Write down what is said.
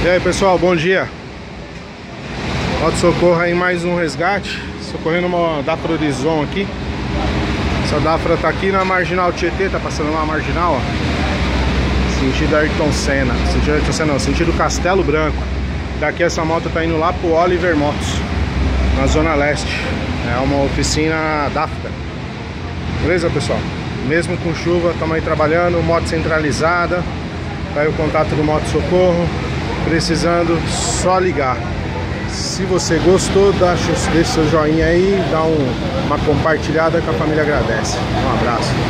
E aí pessoal, bom dia. Auto Socorro aí mais um resgate. Socorrendo uma Dafra Horizon aqui. Essa Dafra tá aqui na Marginal Tietê Tá passando lá a Marginal, ó. Sentido Ayrton Senna. Sentido Ayrton Senna não, sentido Castelo Branco. Daqui essa moto tá indo lá pro Oliver Motos Na Zona Leste. É uma oficina Dafra. Beleza pessoal? Mesmo com chuva, estamos aí trabalhando Moto centralizada. Tá aí o contato do Moto Socorro Precisando, só ligar. Se você gostou, deixa seu joinha aí, dá um, uma compartilhada que a família agradece. Um abraço.